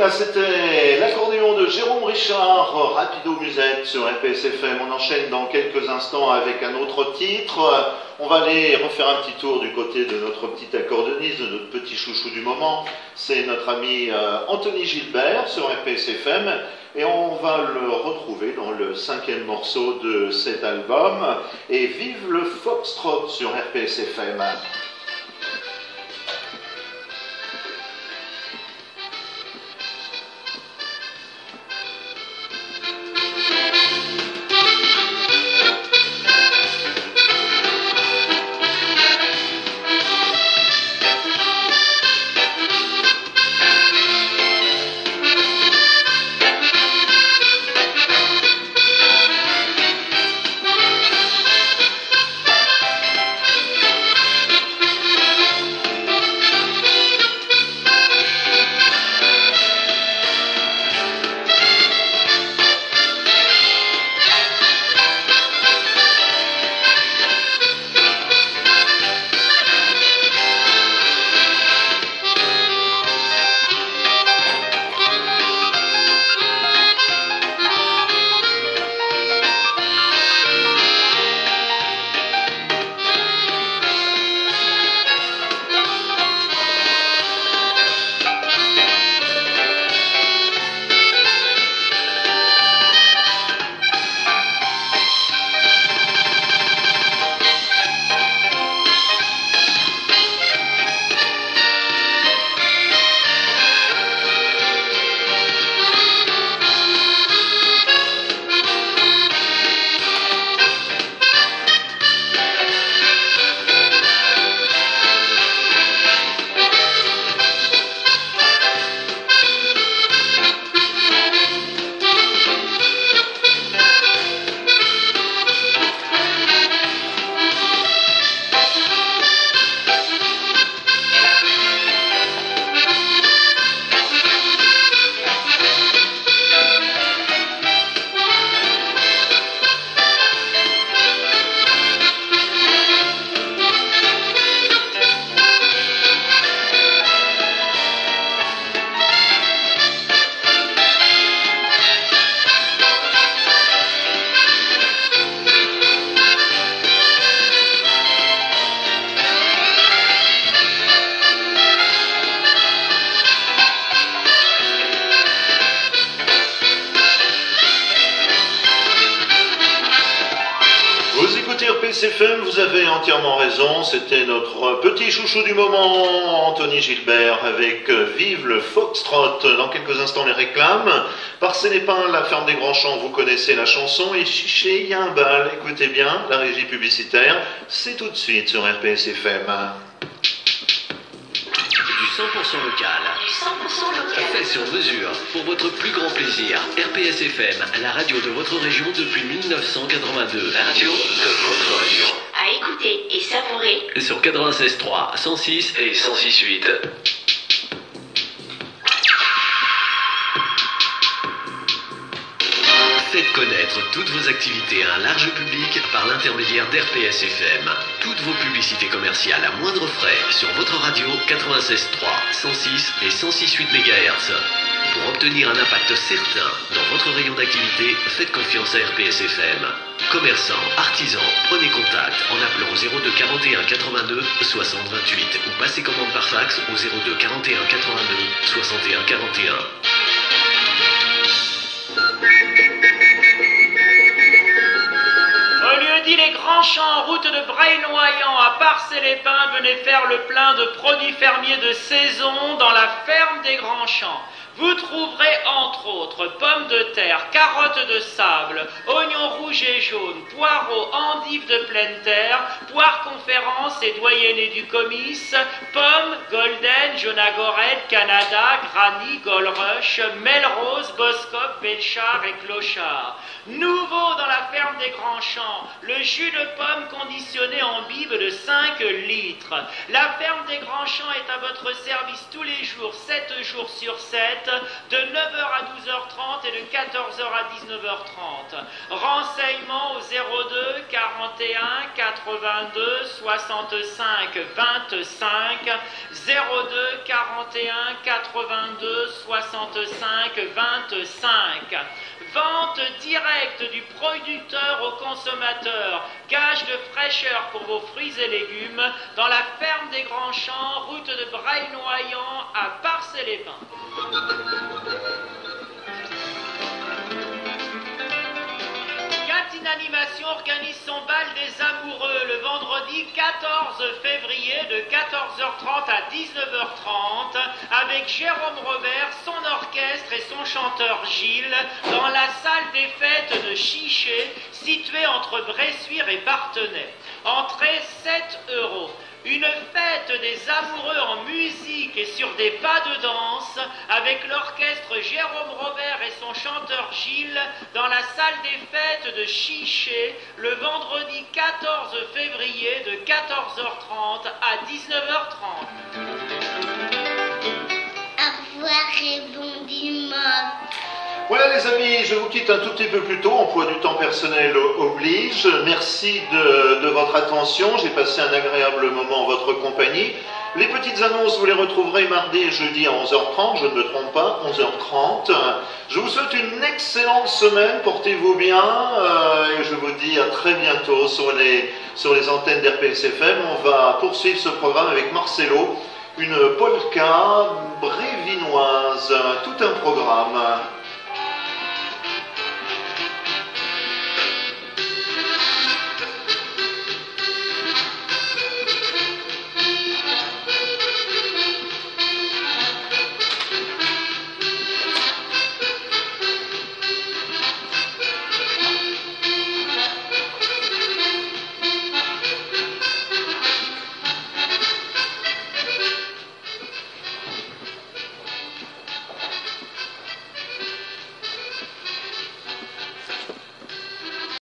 Voilà, c'était l'accordéon de Jérôme Richard, Rapido Musette sur RPSFM. On enchaîne dans quelques instants avec un autre titre. On va aller refaire un petit tour du côté de notre petit accordéoniste, de notre petit chouchou du moment. C'est notre ami euh, Anthony Gilbert sur RPSFM. Et on va le retrouver dans le cinquième morceau de cet album. Et vive le Foxtrot sur RPSFM. Vous avez entièrement raison, c'était notre petit chouchou du moment, Anthony Gilbert, avec euh, Vive le Foxtrot. Dans quelques instants, les réclames. Par Célépin, la ferme des Grands Champs, vous connaissez la chanson. Et chiché, il y a un bal, écoutez bien, la régie publicitaire, c'est tout de suite sur RPS FM. Du 100% local. Du 100% local. Fait sur mesure, pour votre plus grand plaisir. RPS FM, la radio de votre région depuis 1982. La radio de votre région. À écouter et savourer. Sur 96.3, 106 et 106.8. connaître toutes vos activités à un large public par l'intermédiaire d'RPS FM. Toutes vos publicités commerciales à moindre frais sur votre radio 96.3, 106 et 106.8 MHz. Pour obtenir un impact certain dans votre rayon d'activité, faites confiance à RPS FM. Commerçants, artisans, prenez contact en appelant au 02 41 82 60 28 ou passez commande par fax au 02 41 82 61 41. Les grands champs, route de Braille-Noyant à Parcé-les-Pins, venez faire le plein de produits fermiers de saison dans la ferme des grands champs. Vous trouverez entre autres pommes de terre, carottes de sable, oignons rouges et jaunes, poireaux, endives de pleine terre, poires conférence et doyennés du comice, pommes, golden, jonagorette, Canada, granny, golrush, melrose, boscop, belchard et clochard. Nouveau des grands champs, le jus de pomme conditionné en bibe de 5 litres. La ferme des grands champs est à votre service tous les jours, 7 jours sur 7, de 9h à 12h30 et de 14h à 19h30. Renseignements au 02 41 82 65 25 02 41 82 65 25. Vente directe du producteur au consommateur. Gage de fraîcheur pour vos fruits et légumes dans la ferme des Grands Champs, route de Braille-Noyant à Parcé-les-Pins. Animation organise son bal des amoureux le vendredi 14 février de 14h30 à 19h30 avec Jérôme Robert, son orchestre et son chanteur Gilles dans la salle des fêtes de Chiché située entre Bressuire et Partenay. Entrée 7 euros. Une fête des amoureux en musique et sur des pas de danse avec l'orchestre Jérôme Robert et son chanteur Gilles dans la salle des fêtes de Chiché le vendredi 14 février de 14h30 à 19h30. Voilà les amis, je vous quitte un tout petit peu plus tôt, emploi du temps personnel oblige. Merci de, votre attention, j'ai passé un agréable moment en votre compagnie. Les petites annonces, vous les retrouverez mardi et jeudi à 11h30, je ne me trompe pas, 11h30. Je vous souhaite une excellente semaine, portez-vous bien euh, et je vous dis à très bientôt sur les, sur les antennes d'RPSFM. On va poursuivre ce programme avec Marcelo, une polka brévinoise, tout un programme.